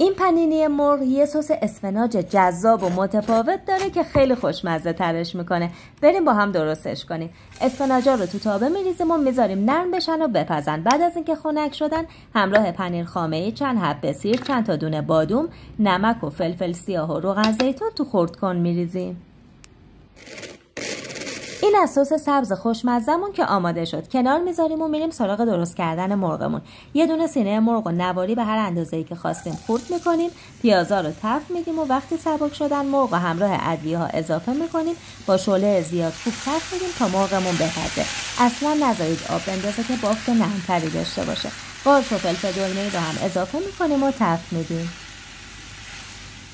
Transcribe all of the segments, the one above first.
این پنینی مرغ یه سس اسفناج جذاب و متفاوت داره که خیلی خوشمزه ترش می‌کنه. بریم با هم درستش کنیم. اسفناجا رو تو تابه میریزیم و می‌ذاریم نرم بشن و بپزن. بعد از اینکه خنک شدن همراه پنیر خامه چند حبه سیر چند تا دونه بادوم نمک و فلفل سیاه و روغن زیتون تو خورد کن میریزیم. این از سس سبز خوشمزمون که آماده شد. کنار می‌ذاریم و میریم سراغ درست کردن مرغمون. یه دونه سینه مرغ و نواری به هر اندازه‌ای که خواستیم خورد می‌کنیم. پیازا رو تف میدیم و وقتی سبک شدن مرغ و همراه ادویه ها اضافه می‌کنیم. با شعله زیاد خوب تف میدیم تا مرغمون بپزه. اصلا نذارید آب بندازه که بافت نرمتری داشته باشه. قارچ و فلفل دلمه رو هم اضافه می‌کنیم و تف میدیم.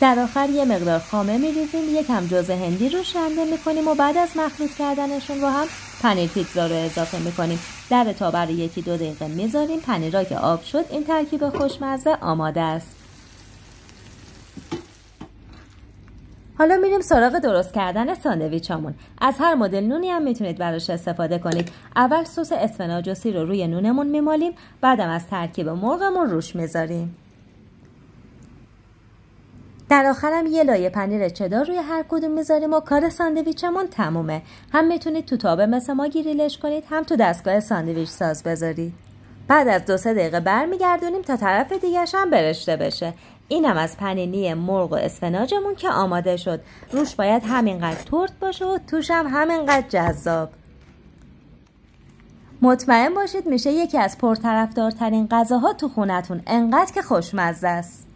در آخر یه مقدار خامه میریزیم یکم جوز هندی رو شنده می‌کنیم و بعد از مخلوط کردنشون رو هم پنیر پیتزا رو اضافه می‌کنیم. در تا برای یکی دو دقیقه می‌ذاریم. پنیرا که آب شد این ترکیب خوشمزه آماده است. حالا میریم سراغ درست کردن ساندویچامون. از هر مدل نونی هم می‌تونید براش استفاده کنید. اول سس اسفناج و سی رو روی نونمون میمالیم بعدم از ترکیب مرغمون روش می‌ذاریم. در آخرم یه لایه پنیر چدار روی هر کدوم می‌ذاریم و کار ساندویچمون تمومه. هم می‌تونید تو تابه مثل ما گریلش کنید هم تو دستگاه ساندویچ ساز بذارید. بعد از دو سه دقیقه برمیگردونیم تا طرف دیگرش هم برشته بشه. اینم از پنینی مرغ و اسفناجمون که آماده شد. روش باید همینقدر ترد باشه و توش هم همینقدر جذاب. مطمئن باشید میشه یکی از پرطرفدارترین غذاها تو خونتون انقدر که خوشمزه است.